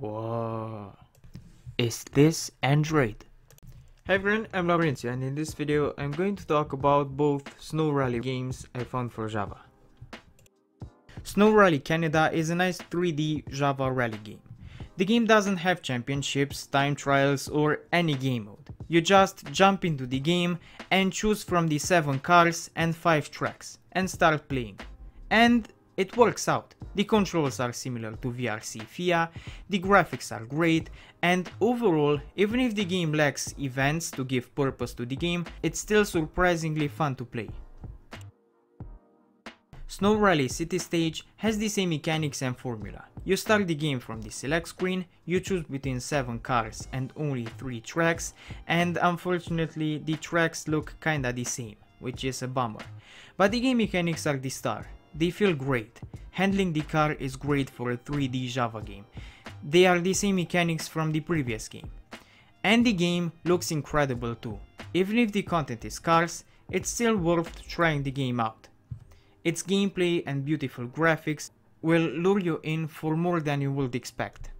Whoa. Is this Android? Hi everyone, I'm Laurentiu and in this video I'm going to talk about both Snow Rally games I found for Java. Snow Rally Canada is a nice 3D Java rally game. The game doesn't have championships, time trials or any game mode. You just jump into the game and choose from the 7 cars and 5 tracks and start playing. And it works out. The controls are similar to WRC FIA, the graphics are great, and overall, even if the game lacks events to give purpose to the game, it's still surprisingly fun to play. Snow Rally City Stage has the same mechanics and formula. You start the game from the select screen, you choose between 7 cars and only 3 tracks, and unfortunately the tracks look kinda the same, which is a bummer. But the game mechanics are the star. They feel great. Handling the car is great for a 3D Java game. They are the same mechanics from the previous game. And the game looks incredible too. Even if the content is scarce, it's still worth trying the game out. Its gameplay and beautiful graphics will lure you in for more than you would expect.